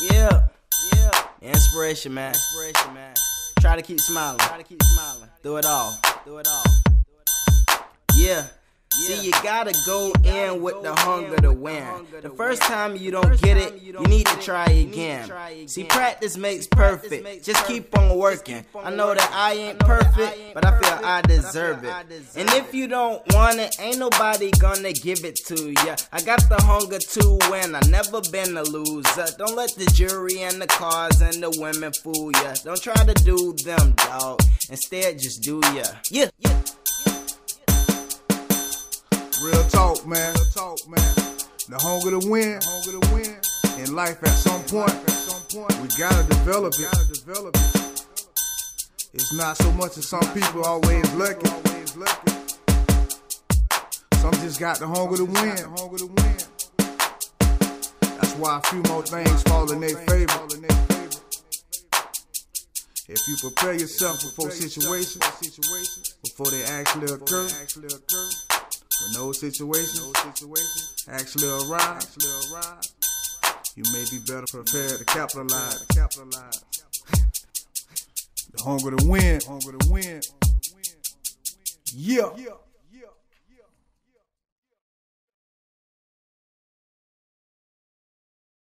Yeah, yeah. Inspiration, man. Inspiration, man. Try to keep smiling. Try to keep smiling. Do it all. Do it all. Yeah. See, you gotta go in with the hunger to win. The first time you don't get it, you need to try again. See, practice makes perfect. Just keep on working. I know that I ain't perfect, but I feel I deserve it. And if you don't want it, ain't nobody gonna give it to ya. I got the hunger to win. I never been a loser. Don't let the jury and the cars and the women fool ya. Don't try to do them, dog. Instead, just do ya. Yeah, yeah. Man. Real talk, man. The hunger to win. Hunger to win. In life, at some point, at some point, we gotta develop it. Gotta develop it. It's not so much that some people always lucky. Always lucky. Some just got the hunger to win. Hunger to win. That's why a few more things fall in their favor. If you prepare yourself before situations, before they actually occur, when those situations actually arise, you may be better prepared to capitalize. the hunger to win, hunger to win. Yeah. Yeah.